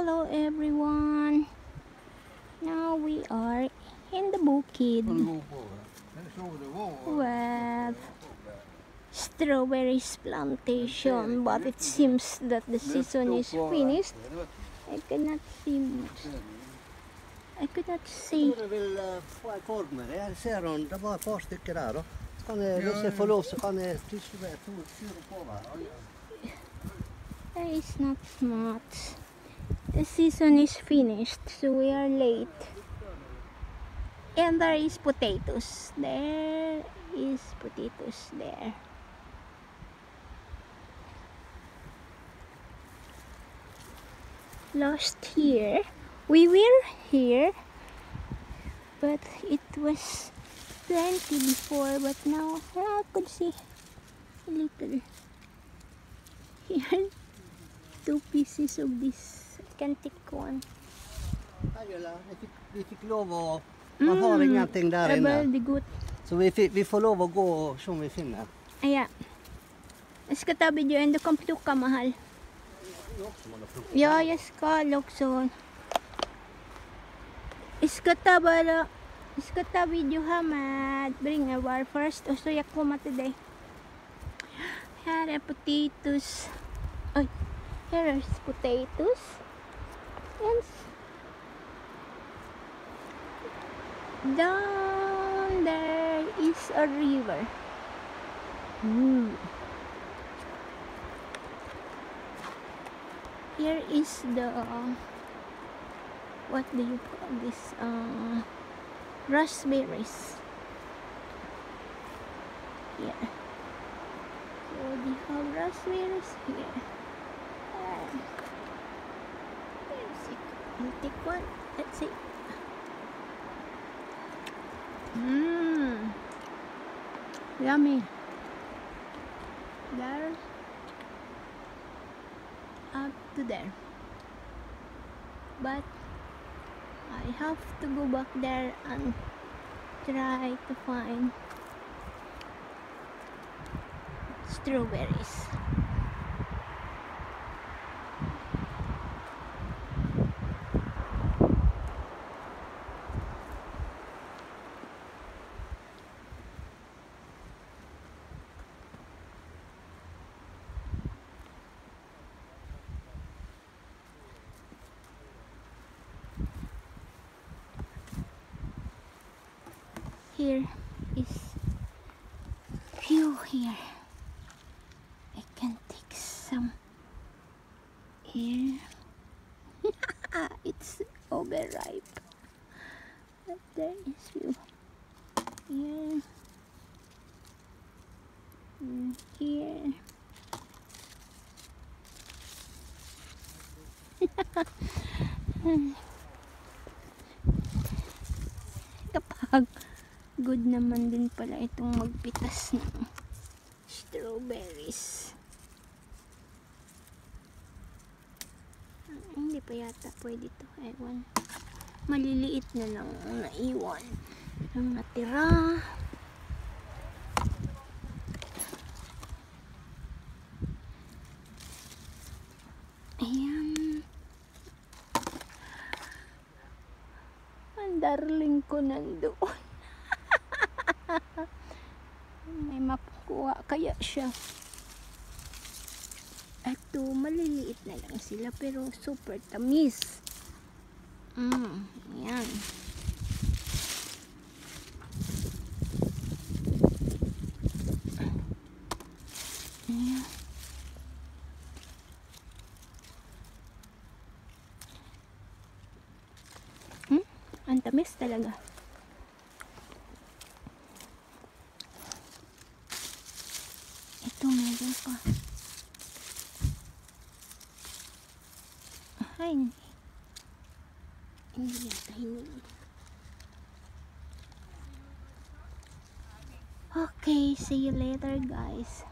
Hello everyone. Now we are in the bukid with strawberries plantation but it seems that the season is finished. I cannot see much. I could not see. Om du vil få en kord med det, jeg ser han, det var et par stykker der da. Så kan jeg, hvis jeg får lov, så kan jeg tusle med to turer på her. There is not much. The season is finished, so we are late. And there is potatoes. There is potatoes there. Last year, we were here, but it was plenty before, but now I could see a little here two pieces of this Angela, vi fikk, vi fikk lov å, man har ingenting der inne. godt Så vi, fikk, vi får lov å gå og se om vi finner. Ayan. Jag ska ta video and du kan plocka mahal. Ja, jag ska också. Jag ska ta bara, jag ska ta video här med bringebär först och så jag kommer till dig. Här är potatoes. Oj, here is potatoes. And down there is a river. Ooh. Here is the what do you call this? Uh, raspberries. Here. So we have raspberries here. Take one. Let's see. Mmm. Yummy. There. Up to there. But I have to go back there and try to find strawberries. Here is few here. I can take some here. it's overripe. But there is few here. Mm, Here. good naman din pala itong magpitas ng strawberries. Ah, Hindi pa yata pwede to. Ewan. Maliliit na lang ang naiwan. Ang natira. Ayan. Ang darling ko nandoon. May makukuha kaya siya. Ito, maliliit na lang sila pero super tamis. Mm, yan. Ayan. Hmm? Ang tamis talaga. Ito meron pa. Ay, hindi. Hindi yata hindi. Okay, see you later guys.